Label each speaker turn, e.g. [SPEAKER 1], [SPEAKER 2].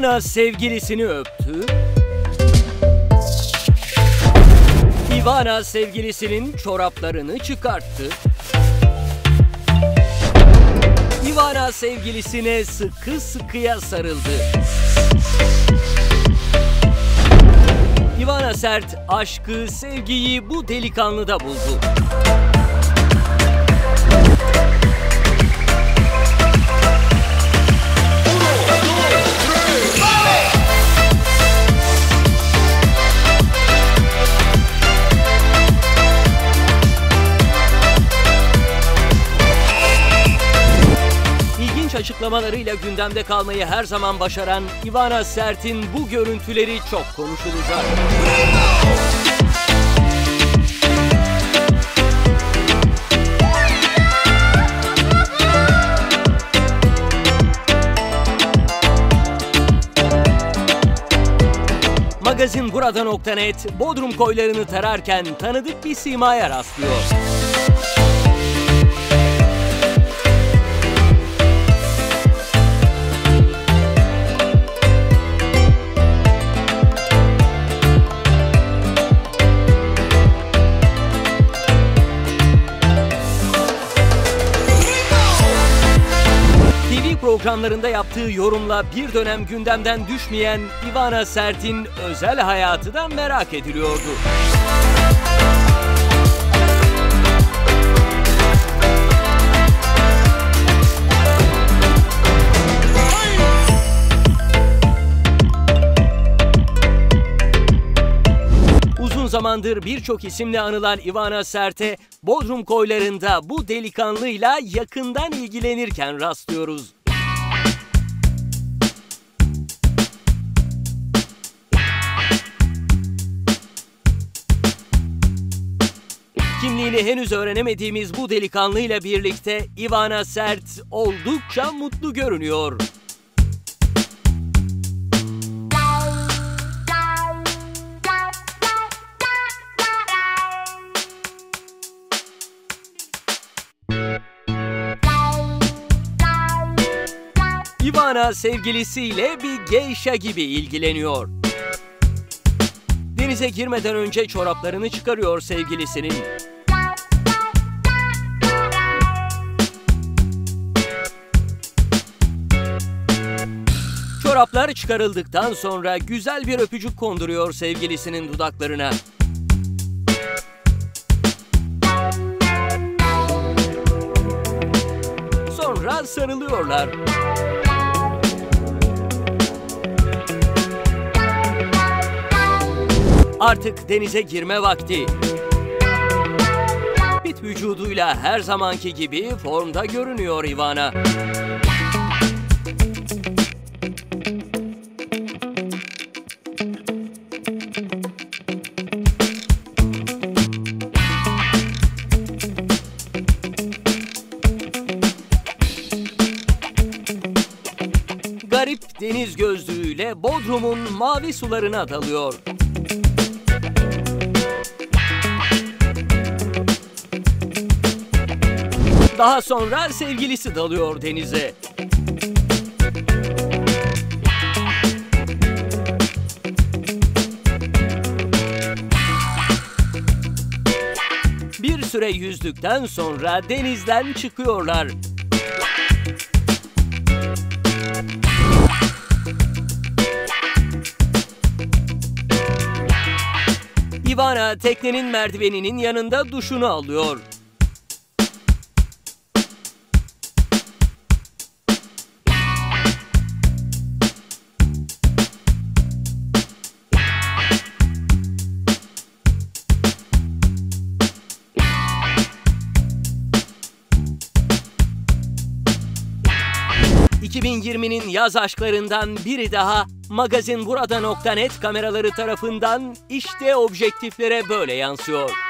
[SPEAKER 1] Ivana sevgilisini öptü. Ivana sevgilisinin çoraplarını çıkarttı. Ivana sevgilisine sıkı sıkıya sarıldı. Ivana Sert aşkı, sevgiyi bu delikanlıda buldu. Açıklamalarıyla gündemde kalmayı her zaman başaran Ivana Sert'in bu görüntüleri çok konuşulacak. Magazin burada.net Bodrum koylarını tararken tanıdık bir simaya rastlıyor. Programlarında yaptığı yorumla bir dönem gündemden düşmeyen Ivana Sert'in özel hayatı da merak ediliyordu. Uzun zamandır birçok isimle anılan Ivana Sert'e Bodrum koylarında bu delikanlıyla yakından ilgilenirken rastlıyoruz. Kimliğini henüz öğrenemediğimiz bu delikanlıyla birlikte Ivana Sert oldukça mutlu görünüyor. Ivana sevgilisiyle bir geisha gibi ilgileniyor. Denize girmeden önce çoraplarını çıkarıyor sevgilisinin. Çoraplar çıkarıldıktan sonra güzel bir öpücük konduruyor sevgilisinin dudaklarına. Sonra sarılıyorlar. Artık denize girme vakti. Bit vücuduyla her zamanki gibi formda görünüyor Ivana. Deniz gözlüğüyle Bodrum'un mavi sularına dalıyor. Daha sonra sevgilisi dalıyor denize. Bir süre yüzdükten sonra denizden çıkıyorlar. Ivana teknenin merdiveninin yanında duşunu alıyor. ...2020'nin yaz aşklarından biri daha... ...magazinburada.net kameraları tarafından... ...işte objektiflere böyle yansıyor.